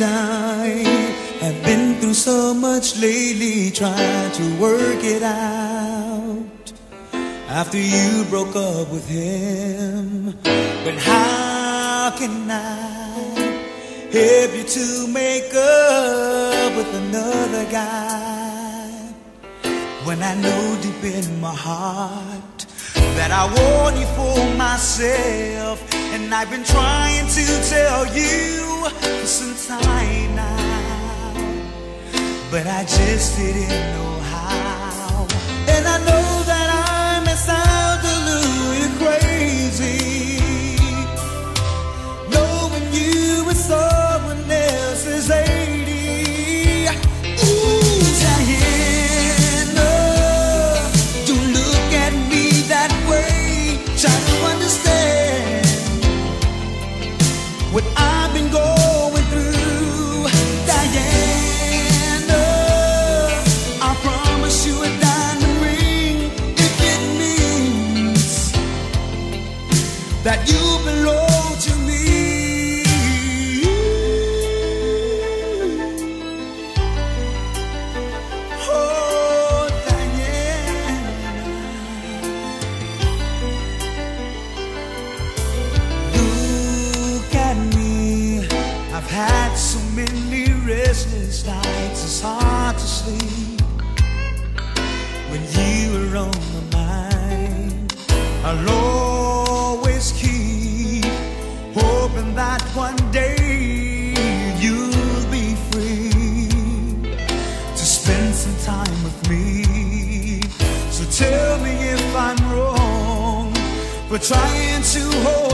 and I have been through so much lately trying to work it out. After you broke up with him, but how can I help you to make up with another guy? When I know deep in my heart that I want you for myself, and I've been trying to tell you for some time but I just didn't know how. And I know that I may sound a little crazy, knowing you with someone that you belong to me. Oh, Diana. Look at me. I've had so many restless nights. It's hard to sleep when you are on my mind. I'll trying to hold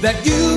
that you